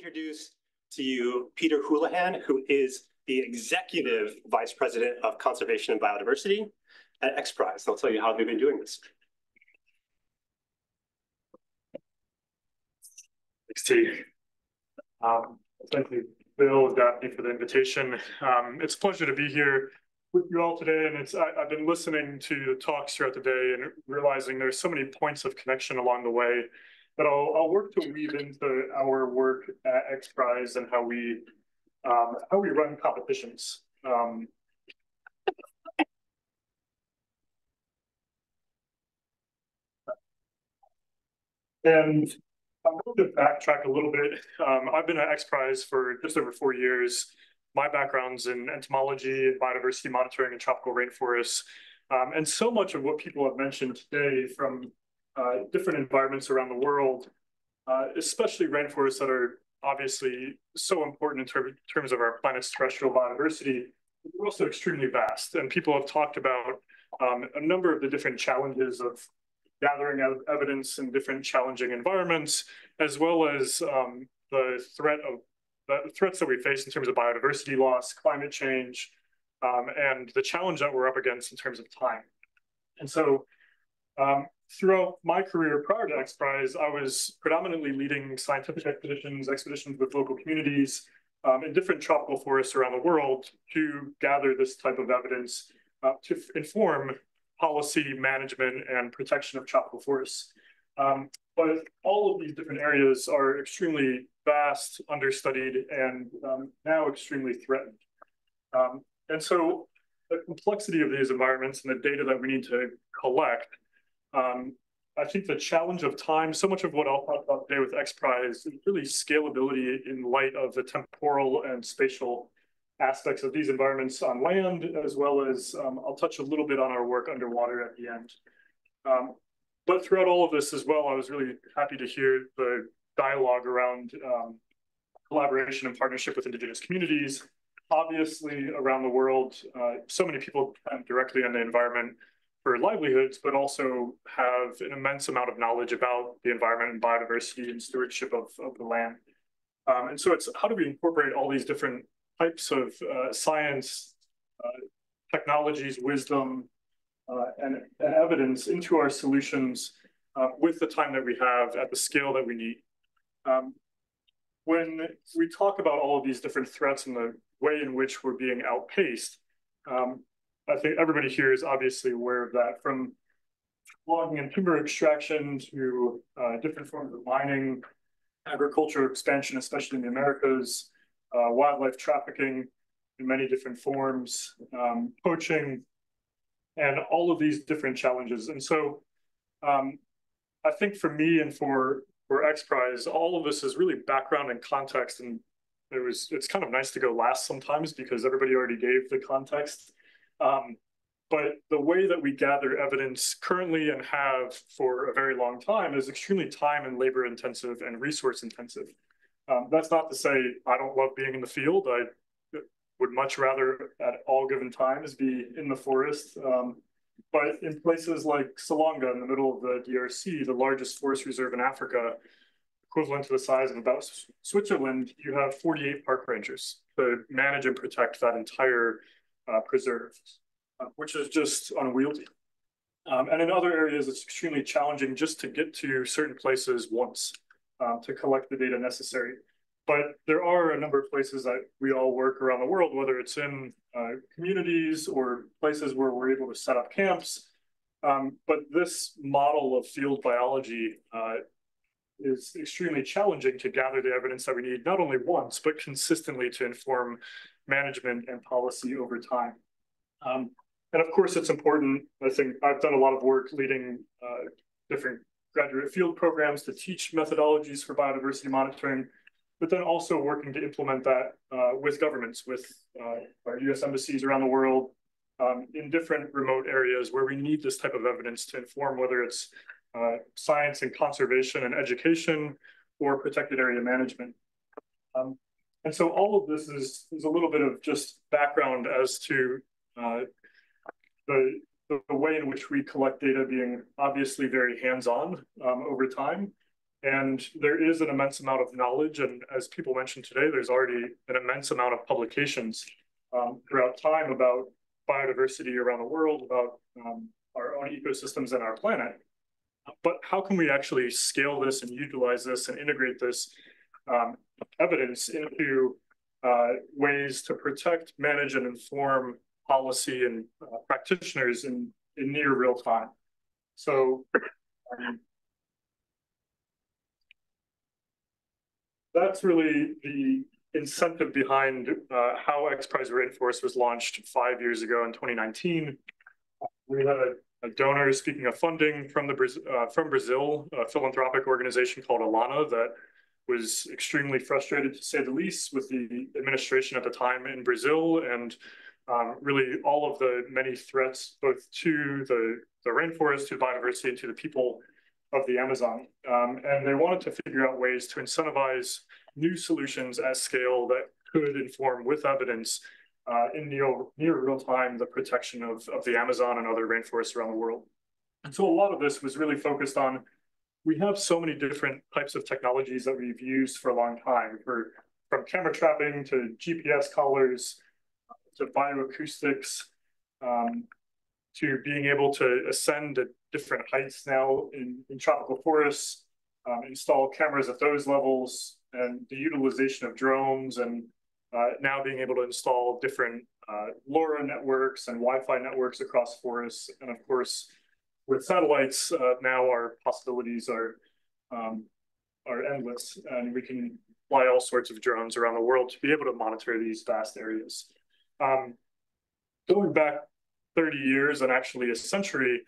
introduce to you Peter Houlihan, who is the Executive Vice President of Conservation and Biodiversity at XPRIZE. I'll tell you how they've been doing this. Thanks, T. Um, thank you, Bill, Daphne, for the invitation. Um, it's a pleasure to be here with you all today, and it's I, have been listening to the talks throughout the day and realizing there's so many points of connection along the way that I'll, I'll work to weave into our work at XPRIZE and how we um, how we run competitions. Um, and I'm going to backtrack a little bit. Um, I've been at XPRIZE for just over four years. My background's in entomology, biodiversity monitoring, and tropical rainforests. Um, and so much of what people have mentioned today from uh, different environments around the world, uh, especially rainforests that are obviously so important in ter terms of our planet's terrestrial biodiversity, they're also extremely vast. And people have talked about um, a number of the different challenges of gathering evidence in different challenging environments, as well as um, the threat of the threats that we face in terms of biodiversity loss, climate change, um, and the challenge that we're up against in terms of time. And so um, throughout my career prior to XPRIZE, I was predominantly leading scientific expeditions, expeditions with local communities um, in different tropical forests around the world to gather this type of evidence uh, to inform policy management and protection of tropical forests. Um, but all of these different areas are extremely vast, understudied, and um, now extremely threatened. Um, and so the complexity of these environments and the data that we need to collect, um, I think the challenge of time, so much of what I'll talk about today with XPRIZE is really scalability in light of the temporal and spatial aspects of these environments on land, as well as um, I'll touch a little bit on our work underwater at the end. Um, but throughout all of this as well, I was really happy to hear the dialogue around um, collaboration and partnership with indigenous communities. Obviously, around the world, uh, so many people depend directly on the environment for livelihoods, but also have an immense amount of knowledge about the environment and biodiversity and stewardship of, of the land. Um, and so it's how do we incorporate all these different types of uh, science, uh, technologies, wisdom, uh, and, and, evidence into our solutions uh, with the time that we have at the scale that we need. Um, when we talk about all of these different threats and the way in which we're being outpaced, um, I think everybody here is obviously aware of that from logging and timber extraction to uh, different forms of mining, agriculture expansion, especially in the Americas, uh, wildlife trafficking in many different forms, um, poaching, and all of these different challenges. And so um, I think for me and for for XPRIZE, all of this is really background and context. And it was it's kind of nice to go last sometimes because everybody already gave the context. Um, but the way that we gather evidence currently and have for a very long time is extremely time and labor intensive and resource intensive. Um, that's not to say I don't love being in the field. I would much rather at all given times be in the forest. Um, but in places like Salonga in the middle of the DRC, the largest forest reserve in Africa, equivalent to the size of about Switzerland, you have 48 park rangers to manage and protect that entire uh, preserve, uh, which is just unwieldy. Um, and in other areas, it's extremely challenging just to get to certain places once um, to collect the data necessary. But there are a number of places that we all work around the world, whether it's in uh, communities or places where we're able to set up camps. Um, but this model of field biology uh, is extremely challenging to gather the evidence that we need, not only once, but consistently to inform management and policy over time. Um, and of course, it's important. I think I've done a lot of work leading uh, different graduate field programs to teach methodologies for biodiversity monitoring, but then also working to implement that uh, with governments, with uh, our US embassies around the world, um, in different remote areas where we need this type of evidence to inform whether it's uh, science and conservation and education or protected area management. Um, and so all of this is, is a little bit of just background as to uh, the the way in which we collect data being obviously very hands-on um, over time, And there is an immense amount of knowledge, and as people mentioned today, there's already an immense amount of publications um, throughout time about biodiversity around the world, about um, our own ecosystems and our planet. But how can we actually scale this and utilize this and integrate this um, evidence into uh, ways to protect, manage, and inform policy and uh, practitioners in, in near real time? So um, that's really the incentive behind uh, how XPRIZE Rainforest was launched five years ago in 2019. We had a, a donor speaking of funding from the uh, from Brazil, a philanthropic organization called Alana that was extremely frustrated to say the least with the administration at the time in Brazil and um, really all of the many threats both to the, the rainforest, to biodiversity, and to the people of the Amazon. Um, and they wanted to figure out ways to incentivize new solutions at scale that could inform with evidence uh, in near, near real time the protection of, of the Amazon and other rainforests around the world. And so a lot of this was really focused on, we have so many different types of technologies that we've used for a long time, for, from camera trapping to GPS collars, to bioacoustics, um, to being able to ascend at different heights now in, in tropical forests, um, install cameras at those levels, and the utilization of drones, and uh, now being able to install different uh, LoRa networks and Wi-Fi networks across forests. And of course, with satellites, uh, now our possibilities are um, are endless, and we can fly all sorts of drones around the world to be able to monitor these vast areas. Um, going back 30 years and actually a century,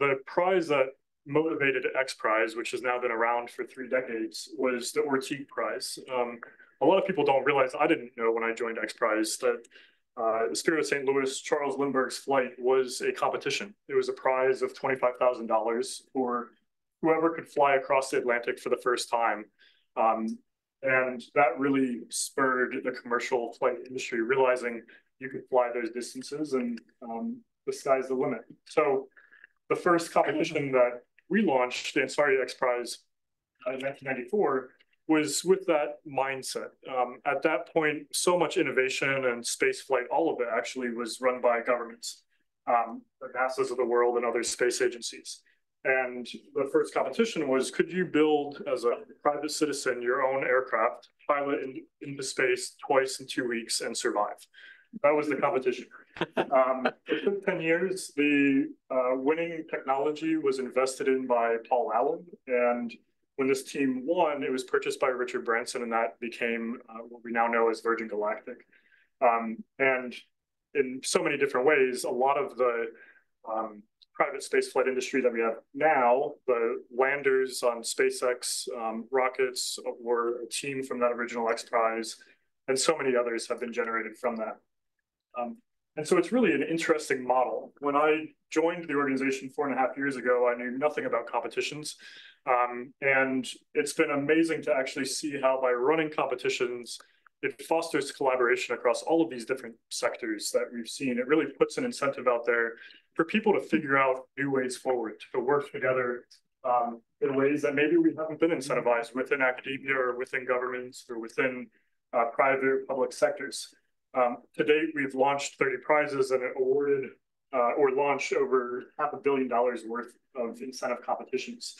the prize that motivated XPRIZE, which has now been around for three decades, was the Orteig Prize. Um, a lot of people don't realize, I didn't know when I joined XPRIZE that uh, Spirit of St. Louis, Charles Lindbergh's flight was a competition. It was a prize of $25,000 for whoever could fly across the Atlantic for the first time. Um, and that really spurred the commercial flight industry, realizing you could fly those distances and um, the sky's the limit. So the first competition that we launched, the Ansari X Prize uh, in 1994, was with that mindset. Um, at that point, so much innovation and space flight, all of it actually was run by governments, um, the NASA's of the world and other space agencies. And the first competition was, could you build as a private citizen your own aircraft, pilot in, into space twice in two weeks and survive? That was the competition. Um, it took 10 years. The uh, winning technology was invested in by Paul Allen. And when this team won, it was purchased by Richard Branson, and that became uh, what we now know as Virgin Galactic. Um, and in so many different ways, a lot of the um, private spaceflight industry that we have now, the landers on SpaceX um, rockets were a team from that original X Prize, and so many others have been generated from that. Um, and so it's really an interesting model. When I joined the organization four and a half years ago, I knew nothing about competitions. Um, and it's been amazing to actually see how by running competitions, it fosters collaboration across all of these different sectors that we've seen. It really puts an incentive out there for people to figure out new ways forward, to work together um, in ways that maybe we haven't been incentivized within academia or within governments or within uh, private or public sectors. Um, to date, we've launched 30 prizes and awarded uh, or launched over half a billion dollars worth of incentive competitions.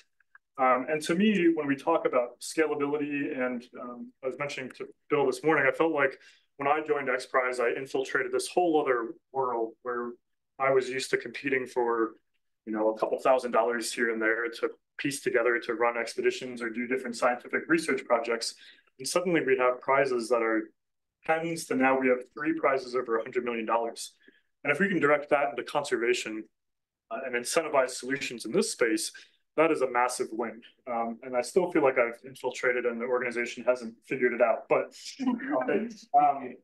Um, and to me, when we talk about scalability, and um, I was mentioning to Bill this morning, I felt like when I joined X Prize, I infiltrated this whole other world where I was used to competing for, you know, a couple thousand dollars here and there to piece together to run expeditions or do different scientific research projects. And suddenly we have prizes that are tens to now we have three prizes over $100 million. And if we can direct that into conservation uh, and incentivize solutions in this space, that is a massive win. Um, and I still feel like I've infiltrated and the organization hasn't figured it out. But um,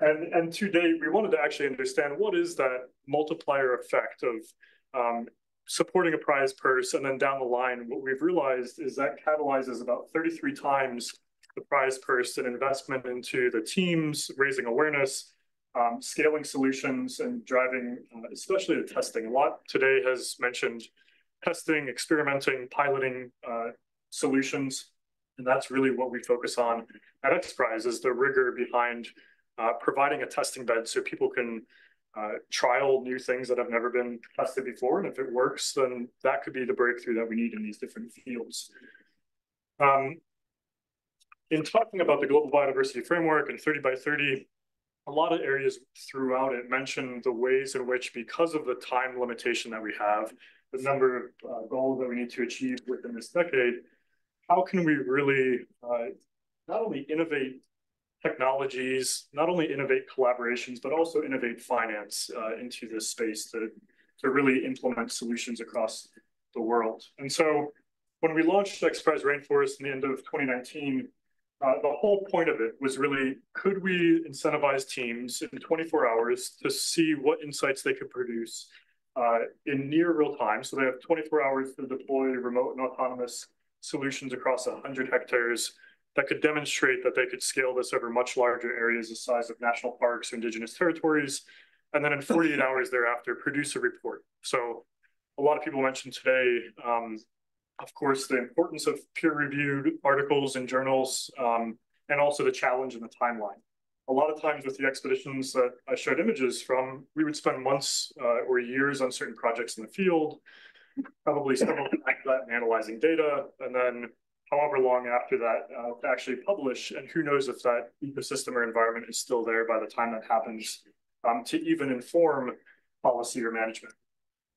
and and to date, we wanted to actually understand what is that multiplier effect of um, supporting a prize purse, and then down the line, what we've realized is that catalyzes about 33 times the prize purse and investment into the teams, raising awareness, um, scaling solutions, and driving, uh, especially the testing. A lot today has mentioned testing, experimenting, piloting uh, solutions. And that's really what we focus on at XPRIZE is the rigor behind uh, providing a testing bed so people can uh, trial new things that have never been tested before. And if it works, then that could be the breakthrough that we need in these different fields. Um, in talking about the global biodiversity framework and 30 by 30, a lot of areas throughout it mention the ways in which, because of the time limitation that we have, the number of uh, goals that we need to achieve within this decade, how can we really uh, not only innovate technologies, not only innovate collaborations, but also innovate finance uh, into this space to, to really implement solutions across the world. And so when we launched XPRIZE Rainforest in the end of 2019, uh, the whole point of it was really, could we incentivize teams in 24 hours to see what insights they could produce uh, in near real time? So they have 24 hours to deploy remote and autonomous solutions across 100 hectares that could demonstrate that they could scale this over much larger areas the size of national parks or indigenous territories. And then in 48 hours thereafter, produce a report. So a lot of people mentioned today, um, of course, the importance of peer-reviewed articles and journals, um, and also the challenge and the timeline. A lot of times with the expeditions that I showed images from, we would spend months uh, or years on certain projects in the field, probably several that and analyzing data, and then however long after that uh, to actually publish. And who knows if that ecosystem or environment is still there by the time that happens um, to even inform policy or management.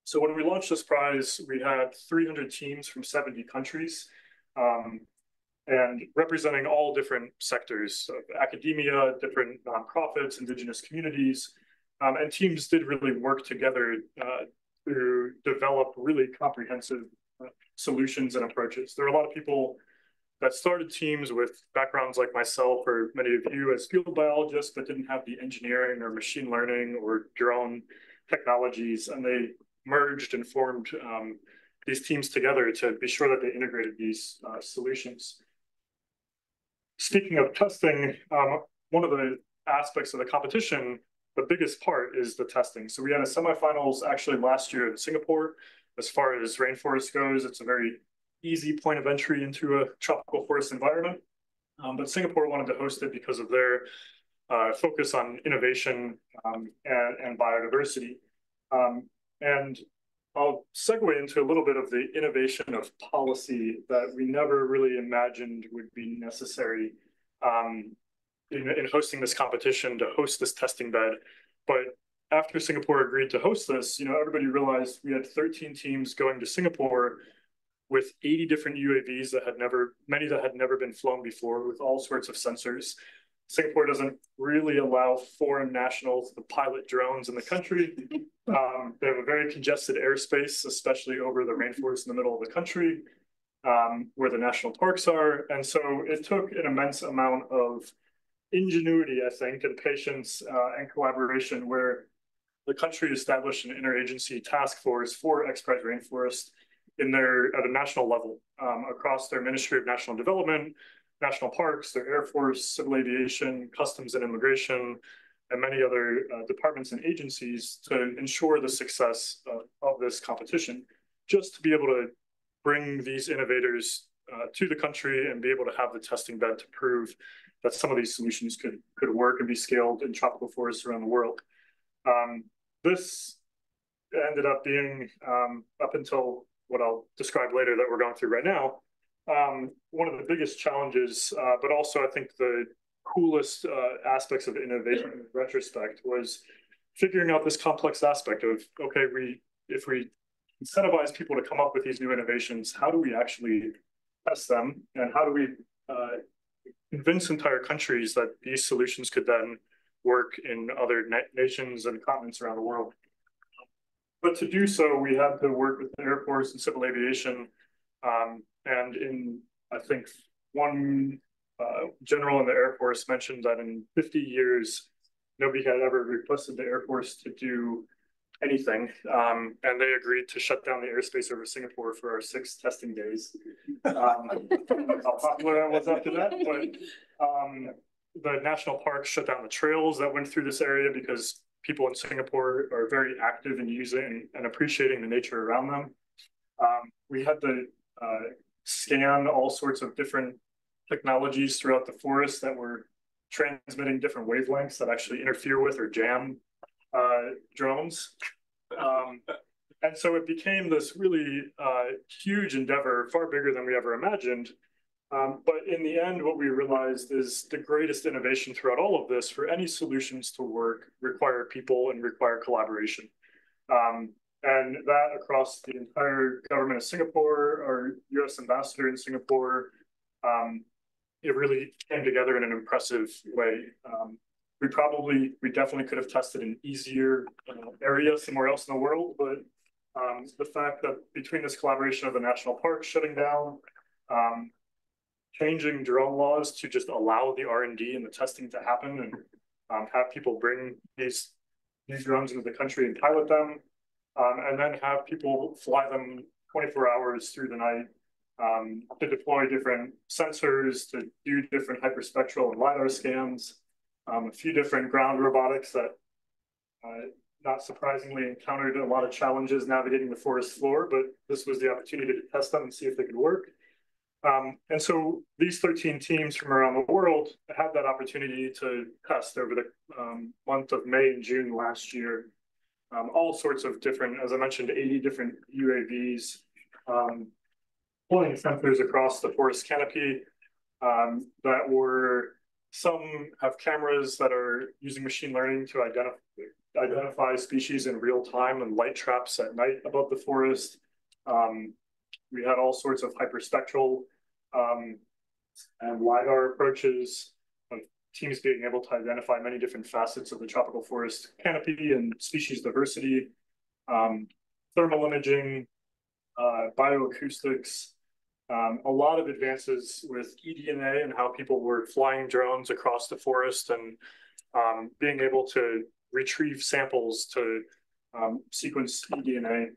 So when we launched this prize, we had 300 teams from 70 countries um, and representing all different sectors of academia, different nonprofits, indigenous communities. Um, and teams did really work together uh, to develop really comprehensive uh, solutions and approaches. There are a lot of people that started teams with backgrounds like myself or many of you as field biologists, but didn't have the engineering or machine learning or drone technologies. And they merged and formed um, these teams together to be sure that they integrated these uh, solutions. Speaking of testing, um, one of the aspects of the competition the biggest part is the testing. So we had a semifinals actually last year in Singapore. As far as rainforest goes, it's a very easy point of entry into a tropical forest environment. Um, but Singapore wanted to host it because of their uh, focus on innovation um, and, and, biodiversity. Um, and I'll segue into a little bit of the innovation of policy that we never really imagined would be necessary um, in, in hosting this competition to host this testing bed. But after Singapore agreed to host this, you know, everybody realized we had 13 teams going to Singapore with 80 different UAVs that had never, many that had never been flown before with all sorts of sensors. Singapore doesn't really allow foreign nationals to pilot drones in the country. Um, they have a very congested airspace, especially over the rainforest in the middle of the country, um, where the national parks are. And so it took an immense amount of ingenuity, I think, and patience uh, and collaboration where the country established an interagency task force for XPRIZE Rainforest in their at a national level um, across their Ministry of National Development, national parks, their Air Force, civil aviation, customs and immigration, and many other uh, departments and agencies to ensure the success uh, of this competition, just to be able to bring these innovators uh, to the country and be able to have the testing bed to prove that some of these solutions could could work and be scaled in tropical forests around the world. Um, this ended up being um, up until what I'll describe later that we're going through right now. Um, one of the biggest challenges, uh, but also I think the coolest uh, aspects of innovation in retrospect was figuring out this complex aspect of okay, we if we incentivize people to come up with these new innovations, how do we actually test them, and how do we uh, convince entire countries that these solutions could then work in other na nations and continents around the world. But to do so, we had to work with the Air Force and civil aviation. Um, and in, I think, one uh, general in the Air Force mentioned that in 50 years, nobody had ever requested the Air Force to do anything. Um, and they agreed to shut down the airspace over Singapore for our six testing days. Um, how popular I was after that, but um, the national park shut down the trails that went through this area because people in Singapore are very active in using and appreciating the nature around them. Um, we had uh, scan all sorts of different technologies throughout the forest that were transmitting different wavelengths that actually interfere with or jam uh, drones. Um, and so it became this really uh, huge endeavor, far bigger than we ever imagined. Um, but in the end, what we realized is the greatest innovation throughout all of this for any solutions to work require people and require collaboration. Um, and that across the entire government of Singapore, our US ambassador in Singapore, um, it really came together in an impressive way. Um, we probably, we definitely could have tested an easier uh, area somewhere else in the world, but um, the fact that between this collaboration of the national park shutting down, um, changing drone laws to just allow the R&D and the testing to happen and um, have people bring these these drones into the country and pilot them, um, and then have people fly them 24 hours through the night um, to deploy different sensors, to do different hyperspectral and LiDAR scans, um, a few different ground robotics that, uh, not surprisingly, encountered a lot of challenges navigating the forest floor, but this was the opportunity to test them and see if they could work. Um, and so these 13 teams from around the world had that opportunity to test over the um, month of May and June last year. Um, all sorts of different, as I mentioned, 80 different UAVs, um, pulling sensors across the forest canopy um, that were, some have cameras that are using machine learning to identify, identify species in real time and light traps at night above the forest. Um, we had all sorts of hyperspectral um, and LiDAR approaches teams being able to identify many different facets of the tropical forest canopy and species diversity, um, thermal imaging, uh, bioacoustics, um, a lot of advances with eDNA and how people were flying drones across the forest and um, being able to retrieve samples to um, sequence eDNA.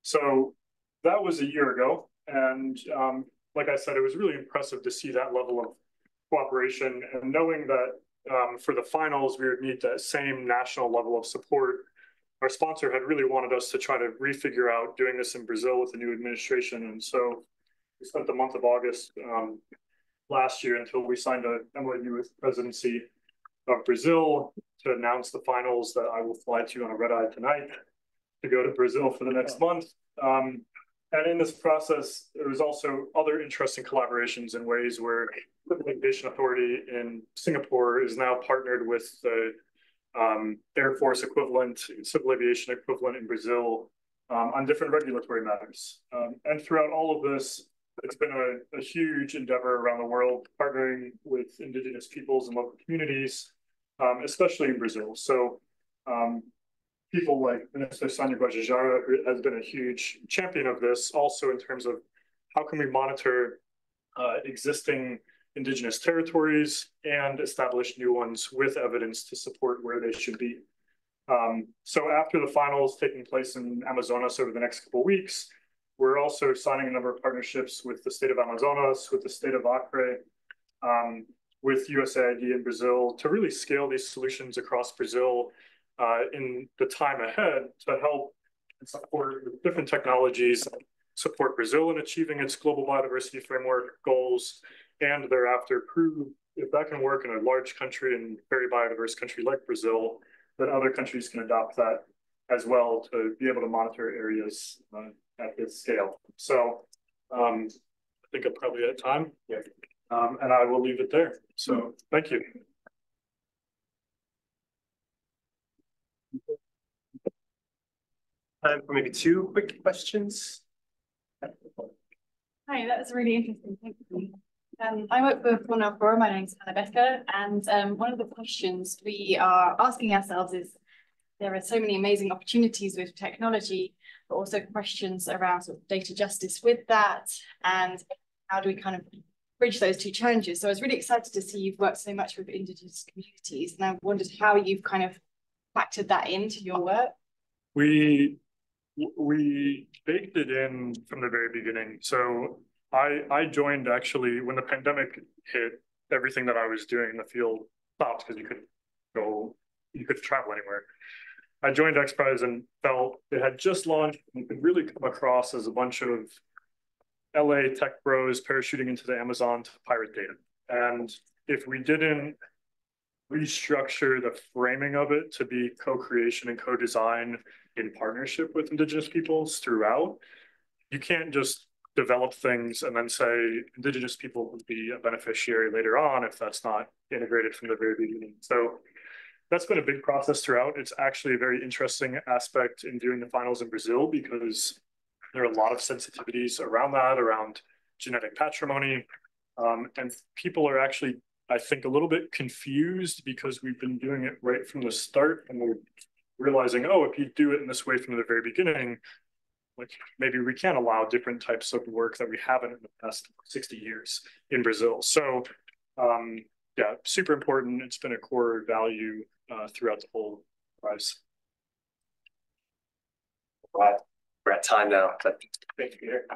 So that was a year ago. And um, like I said, it was really impressive to see that level of cooperation and knowing that um, for the finals, we would need that same national level of support. Our sponsor had really wanted us to try to refigure out doing this in Brazil with the new administration. And so we spent the month of August um, last year until we signed a MOU with the presidency of Brazil to announce the finals that I will fly to on a red eye tonight to go to Brazil for the next month. Um, and in this process, there was also other interesting collaborations in ways where the Aviation Authority in Singapore is now partnered with the um, Air Force equivalent, civil aviation equivalent in Brazil um, on different regulatory matters. Um, and throughout all of this, it's been a, a, huge endeavor around the world, partnering with indigenous peoples and local communities, um, especially in Brazil. So um, people like Minister Sonia Guajajara, who has been a huge champion of this, also in terms of how can we monitor uh, existing indigenous territories and establish new ones with evidence to support where they should be. Um, so after the finals taking place in Amazonas over the next couple of weeks, we're also signing a number of partnerships with the state of Amazonas, with the state of Acre, um, with USAID in Brazil to really scale these solutions across Brazil in the time ahead to help support different technologies, support Brazil in achieving its global biodiversity framework goals, and thereafter prove if that can work in a large country and very biodiverse country like Brazil, that other countries can adopt that as well to be able to monitor areas uh, at this scale. So um, I think I'm probably at time. Yeah. Um, and I will leave it there. So thank you. Time for maybe two quick questions. Hi, that was really interesting. Thank you. Um, I work for Cornell Forum. My name's Hannah Becker, and um, one of the questions we are asking ourselves is there are so many amazing opportunities with technology, but also questions around sort of data justice with that, and how do we kind of bridge those two challenges. So I was really excited to see you've worked so much with Indigenous communities, and I wondered how you've kind of factored that into your work. We we baked it in from the very beginning. So I I joined actually when the pandemic hit. Everything that I was doing in the field stopped because you couldn't go, you couldn't travel anywhere. I joined XPRIZE and felt it had just launched and could really come across as a bunch of LA tech bros parachuting into the Amazon to pirate data. And if we didn't restructure the framing of it to be co-creation and co-design in partnership with indigenous peoples throughout, you can't just develop things and then say indigenous people would be a beneficiary later on if that's not integrated from the very beginning. So that's been a big process throughout. It's actually a very interesting aspect in doing the finals in Brazil because there are a lot of sensitivities around that, around genetic patrimony. Um, and people are actually, I think, a little bit confused because we've been doing it right from the start and we're realizing, oh, if you do it in this way from the very beginning, like maybe we can allow different types of work that we haven't in the past 60 years in Brazil. So um, yeah, super important. It's been a core value uh, throughout the whole prize. Wow, we're at time now. Thank you, Peter.